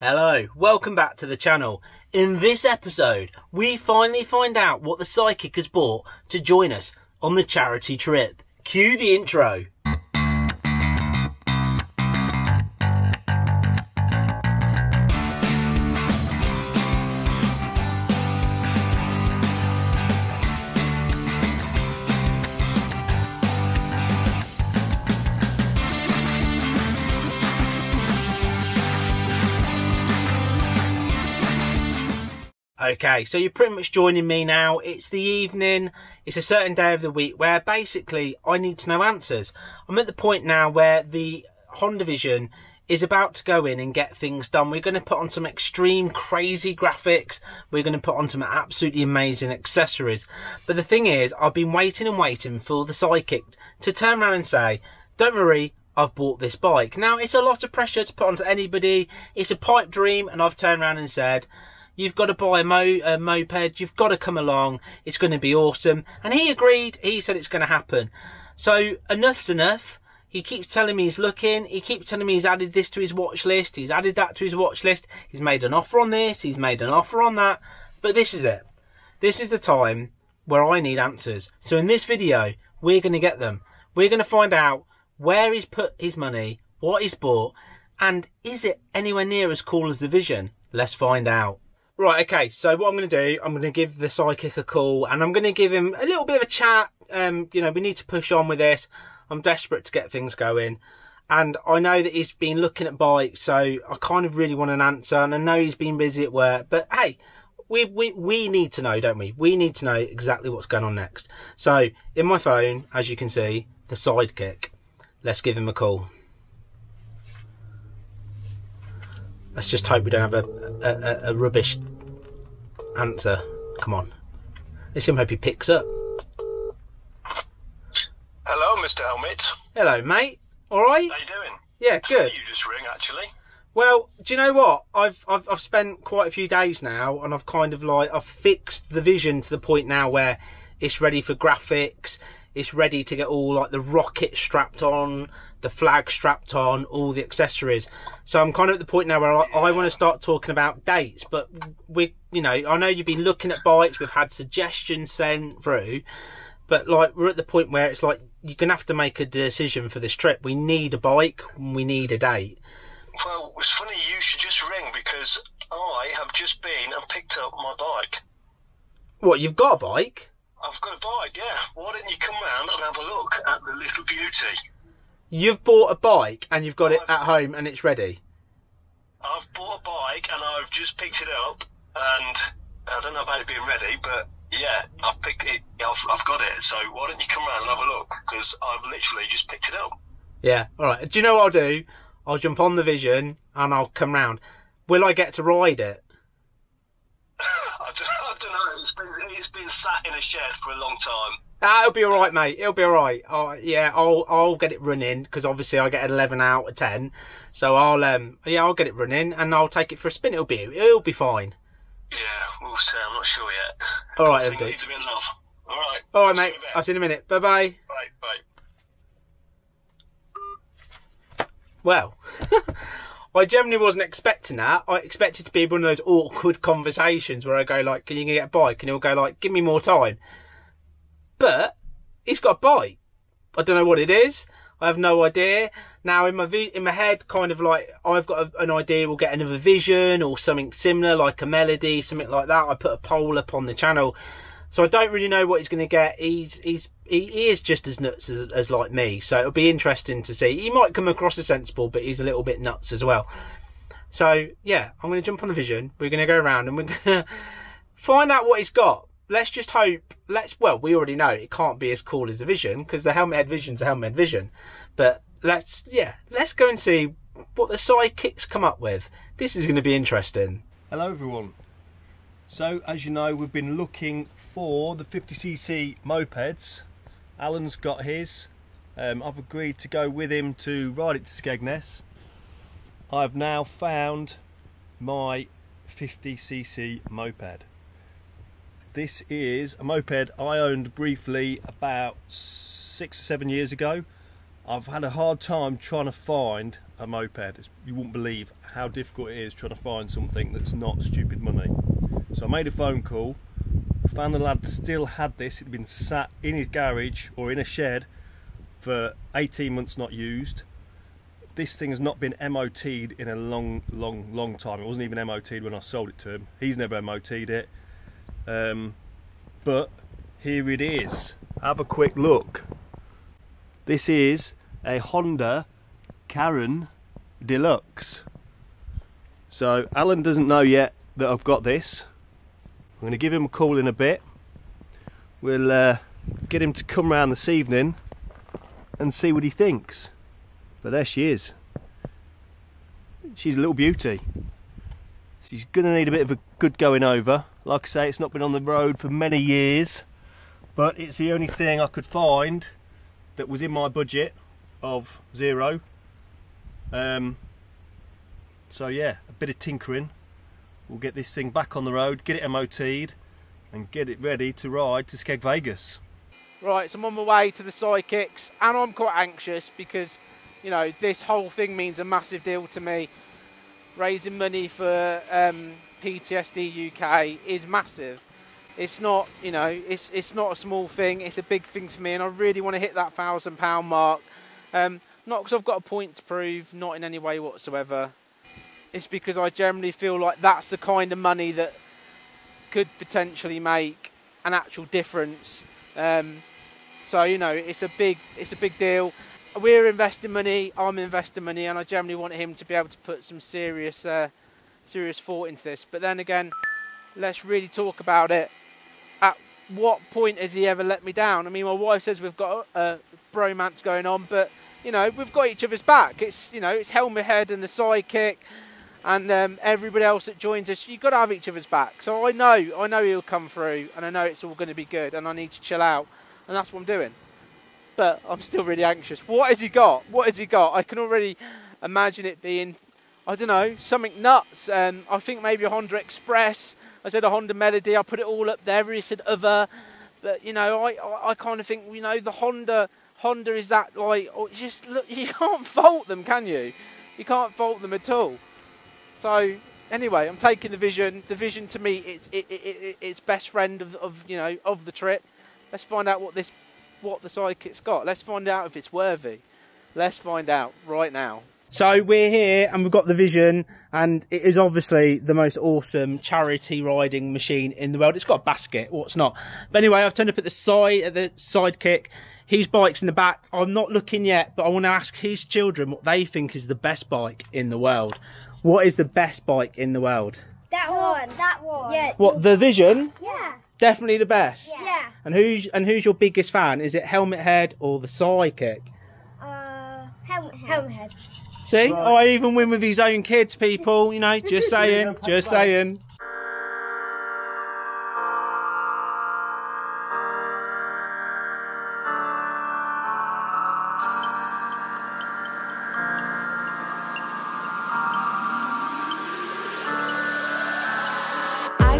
Hello, welcome back to the channel. In this episode, we finally find out what the sidekick has bought to join us on the charity trip. Cue the intro. Okay, so you're pretty much joining me now. It's the evening. It's a certain day of the week where basically I need to know answers. I'm at the point now where the Honda Vision is about to go in and get things done. We're going to put on some extreme crazy graphics. We're going to put on some absolutely amazing accessories. But the thing is, I've been waiting and waiting for the sidekick to turn around and say, don't worry, I've bought this bike. Now, it's a lot of pressure to put onto anybody. It's a pipe dream and I've turned around and said, You've got to buy a, mo- a moped. You've got to come along. It's going to be awesome. And he agreed. He said it's going to happen. So enough's enough. He keeps telling me he's looking. He keeps telling me he's added this to his watch list. He's added that to his watch list. He's made an offer on this. He's made an offer on that. But this is it. This is the time where I need answers. So in this video, we're going to get them. We're going to find out where he's put his money, what he's bought, and is it anywhere near as cool as the Vision? Let's find out. Right, okay, so what I'm going to do, I'm going to give the sidekick a call and I'm going to give him a little bit of a chat. Um, you know, we need to push on with this. I'm desperate to get things going. And I know that he's been looking at bikes, so I kind of really want an answer. And I know he's been busy at work, but hey, we, we, we need to know, don't we? We need to know exactly what's going on next. So, in my phone, as you can see, the sidekick. Let's give him a call. Let's just hope we don't have a, a, a rubbish answer. Come on. Let's see hope he picks up. Hello, Mr. Helmet. Hello, mate. All right? How are you doing? Yeah, good. You just ring, actually. Well, do you know what? I've, I've I've spent quite a few days now, and I've kind of like I've fixed the vision to the point now where it's ready for graphics. It's ready to get all like the rocket strapped on, the flag strapped on, all the accessories. So I'm kind of at the point now where I, I want to start talking about dates. But we, you know, I know you've been looking at bikes. We've had suggestions sent through, but like we're at the point where it's like you're gonna have to make a decision for this trip. We need a bike. We need a date. Well, it's funny you should just ring because I have just been and picked up my bike. What? You've got a bike? I've got a bike, yeah. Why don't you come round and have a look at the little beauty? You've bought a bike and you've got it at home and it's ready. I've bought a bike and I've just picked it up, and I don't know about it being ready, but yeah, I've picked it. I've, I've got it. So why don't you come round and have a look? Because I've literally just picked it up. Yeah. All right. Do you know what I'll do? I'll jump on the Vision and I'll come round. Will I get to ride it? I don't, I don't know. It's been it's been sat in a shed for a long time. Ah, it'll be all right, mate. It'll be all right. Oh, yeah, I'll I'll get it running because obviously I get an eleven out of ten. So I'll um yeah I'll get it running and I'll take it for a spin. It'll be it'll be fine. Yeah, we'll see. I'm not sure yet. All right, it'll it do. needs a bit of love. All right. All right, mate. you in a bit. I'll see you in a minute. Bye bye. Bye, bye. Well, I generally wasn't expecting that. I expected to be one of those awkward conversations where I go like, "Can you get a bike?" and he'll go like, "Give me more time." But he's got a bike. I don't know what it is. I have no idea. Now in my in my head, kind of like I've got a, an idea. We'll get another vision or something similar, like a melody, something like that. I put a poll up on the channel, so I don't really know what he's going to get. He's he's he, he is just as nuts as, as like me. So it'll be interesting to see. He might come across as sensible, but he's a little bit nuts as well. So yeah, I'm going to jump on the vision. We're going to go around and we're going to find out what he's got. Let's just hope. Let's well, we already know it can't be as cool as the Vision because the helmet head Vision's a helmet head Vision. But let's yeah, let's go and see what the sidekicks come up with. This is going to be interesting. Hello everyone. So as you know we've been looking for the 50cc mopeds. Alan's got his. Um, I've agreed to go with him to ride it to Skegness. I've now found my 50cc moped. This is a moped I owned briefly about six or seven years ago. I've had a hard time trying to find a moped. It's, you wouldn't believe how difficult it is trying to find something that's not stupid money. So I made a phone call, found the lad still had this. It'd been sat in his garage or in a shed for 18 months not used. This thing has not been MOT'd in a long, long, long time. It wasn't even MOT'd when I sold it to him. He's never MOT'd it. Um, but here it is. Have a quick look. This is a Honda Karen Deluxe. So Alan doesn't know yet that I've got this. I'm going to give him a call in a bit. We'll uh, get him to come round this evening and see what he thinks. But there she is. She's a little beauty. She's going to need a bit of a good going over. Like I say, it's not been on the road for many years, but it's the only thing I could find that was in my budget of zero. Um, so yeah, a bit of tinkering. We'll get this thing back on the road, get it MOT'd, and get it ready to ride to Skeg Vegas. Right, so I'm on my way to the sidekicks, and I'm quite anxious because, you know, this whole thing means a massive deal to me. Raising money for um, PTSD UK is massive. It's not, you know, it's it's not a small thing. It's a big thing for me, and I really want to hit that thousand pound mark. Um, not because I've got a point to prove, not in any way whatsoever. It's because I generally feel like that's the kind of money that could potentially make an actual difference. Um, so you know, it's a big, it's a big deal. We're investing money. I'm investing money, and I generally want him to be able to put some serious, uh, serious thought into this. But then again, let's really talk about it. At what point has he ever let me down? I mean, my wife says we've got a bromance going on, but you know, we've got each other's back. It's you know, it's helmet head and the sidekick, and um, everybody else that joins us. You've got to have each other's back. So I know, I know he'll come through, and I know it's all going to be good, and I need to chill out, and that's what I'm doing. But I'm still really anxious. What has he got? What has he got? I can already imagine it being, I don't know, something nuts. Um, I think maybe a Honda Express. I said a Honda Melody. I put it all up there. He said other, but you know, I, I, I kind of think you know the Honda Honda is that like oh, just look you can't fault them, can you? You can't fault them at all. So anyway, I'm taking the Vision. The Vision to me, it's it, it, it, it's best friend of, of you know of the trip. Let's find out what this what the sidekick's got. Let's find out if it's worthy. Let's find out right now. So we're here and we've got the Vision and it is obviously the most awesome charity riding machine in the world. It's got a basket, what's not? But anyway, I've turned up at the side at the sidekick. His bike's in the back. I'm not looking yet, but I want to ask his children what they think is the best bike in the world. What is the best bike in the world? That one. That one. Yeah. What the Vision? Yeah. Definitely the best. Yeah. And who's and who's your biggest fan? Is it Helmet Head or the Sidekick? Uh, helmet head. Helmet head. See, I even win with his own kids, people. You know, just saying, just saying.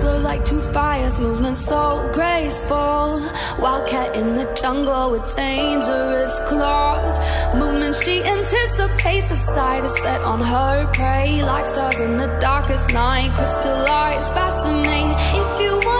Glow like two fires, movement so graceful. Wildcat in the jungle with dangerous claws. Movement she anticipates, a sight is set on her prey. Like stars in the darkest night, crystallized, fascinating. If you wanna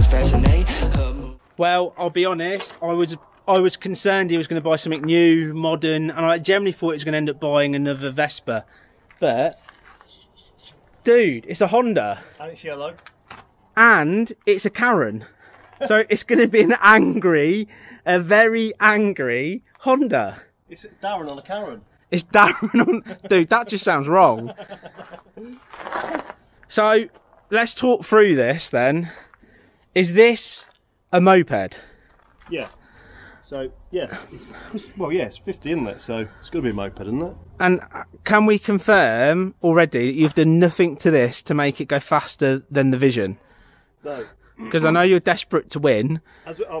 crystallized fascinate. Um, well, I'll be honest. I was I was concerned he was going to buy something new, modern, and I generally thought he was going to end up buying another Vespa. But, dude, it's a Honda, And it's yellow. and it's a Karen. So it's going to be an angry, a very angry Honda. It's Darren on a Karen. It's Darren on. Dude, that just sounds wrong. So let's talk through this then. Is this a moped? Yeah. So yes, it's, well, yeah, it's 50, isn't it? So it's got to be a moped, isn't it? And uh, can we confirm already that you've done nothing to this to make it go faster than the Vision? No. Because I know you're desperate to win.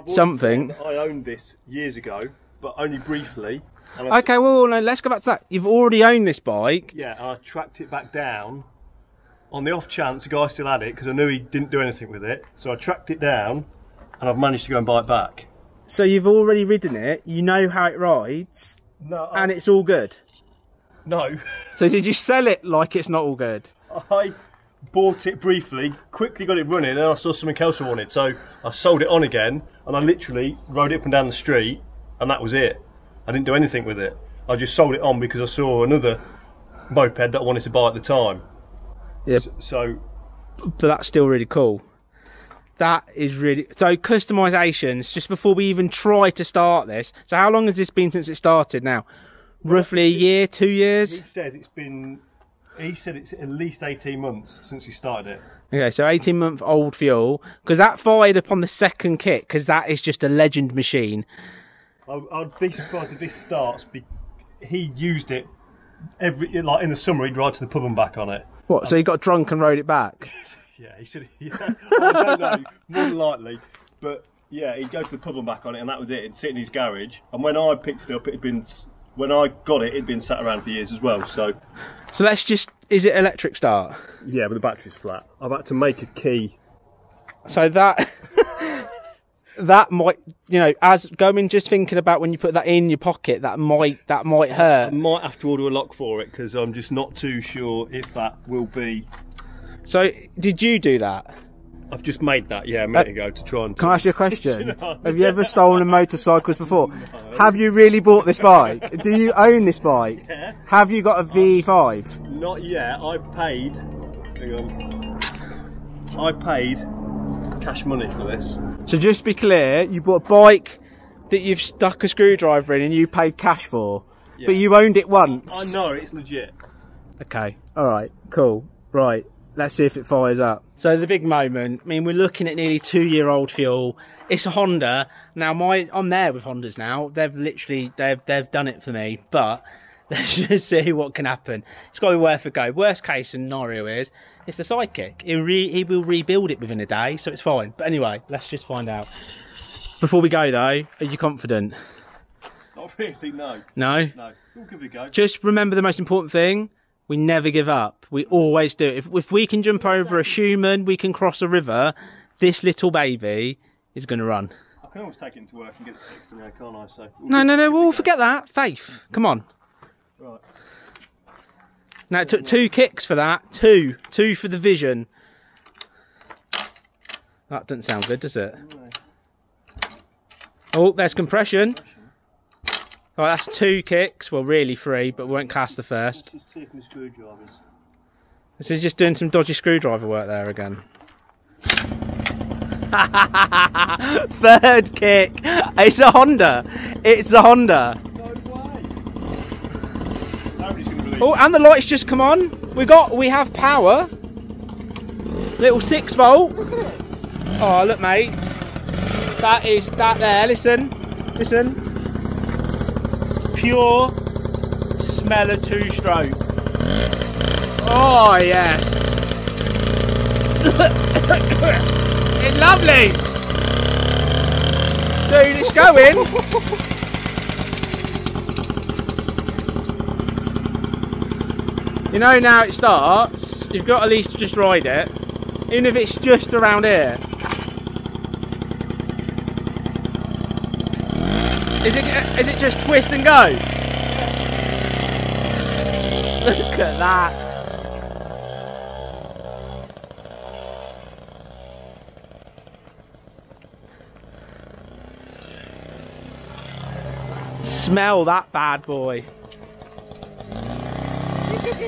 Something. I owned this years ago, but only briefly. Okay, well, no, let's go back to that. You've already owned this bike. Yeah, and I tracked it back down on the off chance the guy still had it because I knew he didn't do anything with it. So I tracked it down, and I've managed to go and buy it back. So you've already ridden it. You know how it rides, No, and it's all good. no. So did you sell it like it's not all good? I bought it briefly, quickly got it running, and I saw something else I wanted. So I sold it on again, and I literally rode it up and down the street, and that was it. I didn't do anything with it. I just sold it on because I saw another moped that I wanted to buy at the time. Yep. So but that's still really cool. That is really so customizations. Just before we even try to start this, so how long has this been since it started? Now, roughly a year, two years. he says it's been. He said it's at least 18 months since he started it. Okay, so eighteen month old fuel because that fired up on the second kit because that is just a legend machine. I, I'd be surprised if this starts. Be, he used it every like in the summer. He'd ride to the pub and back on it. What? So he got drunk and rode it back? Yeah, he said. Yeah, I don't know, more than likely, but yeah, he'd go to the pub and back on it, and that was it. It'd sit in his garage, and when I picked it up, it had been when I got it, it'd been sat around for years as well. So So let's just. Is it electric start? yeah, but the battery's flat. I've had to make a key. So that that might you know as going just thinking about when you put that in your pocket that might that might I hurt. might have to order a lock for it because I'm just not too sure if that will be. So did you do that? I've just made that, yeah, a minute uh, ago to try and. Can I ask you a question? Have you ever stolen a motorcycles before? Have you really bought this bike? Do you own this bike? Yeah. Have you got a um, V5? Not yet. I paid. Hang on. I paid cash money for this. So just to be clear, you bought a bike that you've stuck a screwdriver in and you paid cash for, but you owned it once. I know it's legit. Okay. All right. Cool. Right. Let's see if it fires up. So the big moment. I mean, we're looking at nearly two-year-old fuel. It's a Honda. Now, my I'm there with Hondas now. They've literally they've they've done it for me. But let's just see what can happen. It's got to be worth a go. Worst case scenario is it's the sidekick. He re, he will rebuild it within a day, so it's fine. But anyway, let's just find out. Before we go though, are you confident? Not really, no. No. No. We'll give it a go. Just remember the most important thing. We never give up. We always do. If, if we can jump over a Schumann, we can cross a river. This little baby is going to run. I can always take it into work and get it fixed in there, can't I? So. No, no, no. We'll forget that. Faith. Come on. Right. Now it took two kicks for that. Two. Two for the vision. That doesn't sound good, does it? Oh, there's compression. Oh, that's two kicks. Well, really three, but we won't cast the first. Let's just see if my screwdrivers. This is just doing some dodgy screwdriver work there again. Third kick. It's a Honda. It's a Honda. No way. Nobody's going to believe Oh, and the lights just come on. We got, we have power. Little six volt. Oh, look, mate. That is that there. Listen, listen. Pure smell of two stroke. Oh yes. it's lovely. Dude, it's going. You know now it starts, you've got at least just ride it, even if it's just around here. Is it, is it just twist and go? Look at that. Smell that bad boy. Do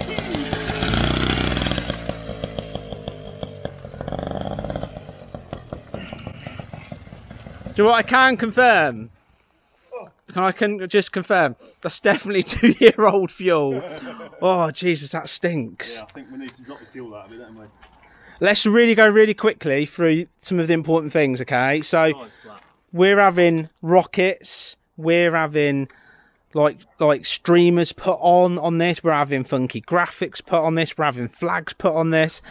you know what I can confirm? Oh. Can I can just confirm that's definitely two-year-old fuel. Oh Jesus, that stinks. Yeah, I think we need to drop the fuel out of it, don't we? Let's really go really quickly through some of the important things. Okay, so flat. we're having rockets. We're having like like streamers put on on this. We're having funky graphics put on this. We're having flags put on this.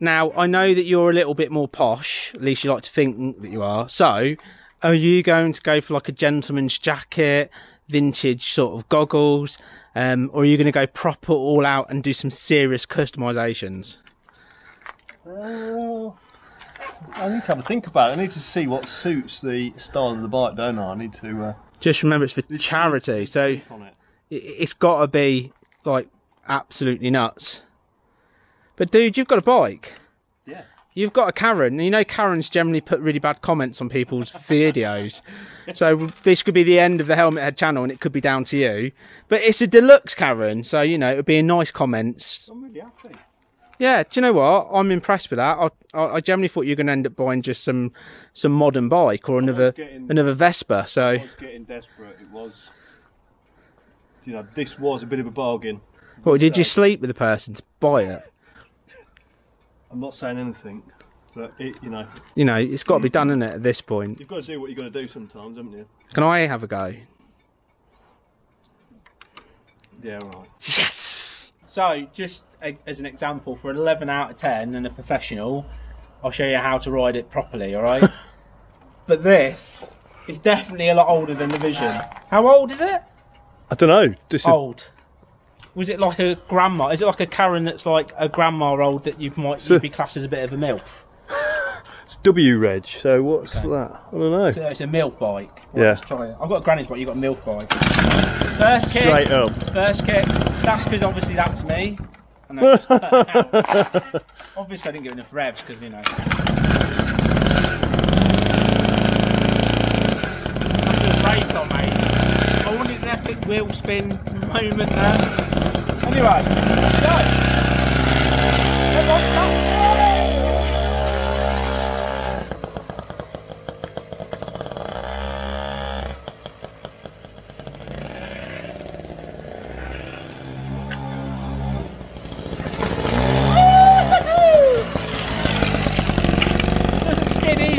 Now I know that you're a little bit more posh. At least you like to think that you are. So, are you going to go for like a gentleman's jacket, vintage sort of goggles, um, or are you going to go proper all out and do some serious customizations? Uh, I need to have a think about it. I need to see what suits the style of the bike, don't I? I need to. Uh, Just remember, it's for charity. So. it. it- it's got to be like absolutely nuts. But dude, you've got a bike. Yeah. You've got a Karen. and You know Karens generally put really bad comments on people's videos. So this could be the end of the Helmet Head channel and it could be down to you. But it's a deluxe Karen, so you know it would be a nice comments. I'm really happy. Yeah, do you know what? I'm impressed with that. I I, I generally thought you were going to end up buying just some some modern bike or another getting- another Vespa. So I was getting desperate. It was. You know, this was a bit of a bargain. what did you sleep with the person to buy it? I'm not saying anything, but it, you know, You know, it's got to be done, isn't it? At this point. you've got to do what you're going to do sometimes, haven't you? Can I have a go? Yeah, right. Yes! So, just a, as an example, for an 11 out of 10 and a professional, I'll show you how to ride it properly, alright? but this is definitely a lot older than the Vision. How old is it? I don't know. This Old. Was it like a grandma? Is it like a Karen that's like a grandma old that you might So- be classed as a bit of a MILF? It's W Reg. So what's that? I don't know. So it's a milk bike. Yeah. Let's try it. I've got a granny's bike, you've got a milk bike. First kick. Straight up. First kick. That's because obviously that's me. And obviously I didn't get enough revs because you know. Brake on, mate. I wanted an epic wheel spin moment there. Anyway, go.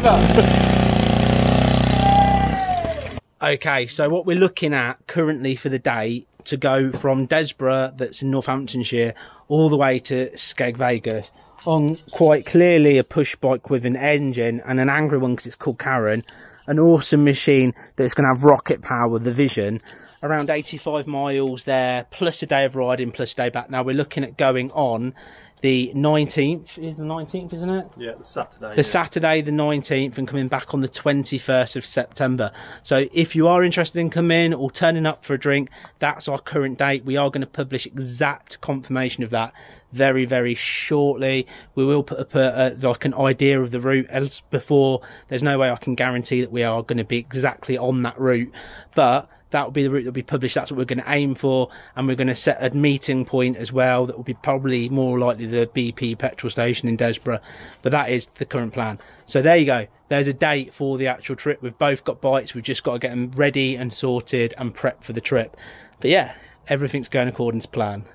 Okay, so what we're looking at currently for the day to go from Desborough, that's in Northamptonshire, all the way to Skeg Vegas on quite clearly a push bike with an engine and an angry one because it's called Karen, an awesome machine that's going to have rocket power, the Vision. Around 85 miles there, plus a day of riding, plus a day back. Now we're looking at going on the 19th, is the 19th, isn't it? Yeah, the Saturday. the Saturday the 19th and coming back on the 21st of September. So if you are interested in coming or turning up for a drink, that's our current date. We are going to publish exact confirmation of that very, very shortly. We will put up a, a, like an idea of the route as before. There's no way I can guarantee that we are going to be exactly on that route, but that will be the route that will be published. That's what we're going to aim for, and we're going to set a meeting point as well. That will be probably more likely the BP petrol station in Desborough, but that is the current plan. So there you go. There's a date for the actual trip. We've both got bikes. We've just got to get them ready and sorted and prepped for the trip. But yeah, everything's going according to plan.